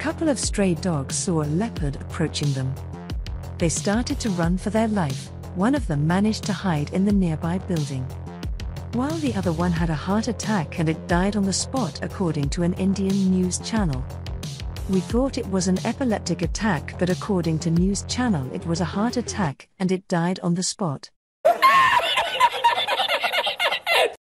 couple of stray dogs saw a leopard approaching them. They started to run for their life, one of them managed to hide in the nearby building. While the other one had a heart attack and it died on the spot, according to an Indian news channel. We thought it was an epileptic attack, but according to news channel, it was a heart attack and it died on the spot.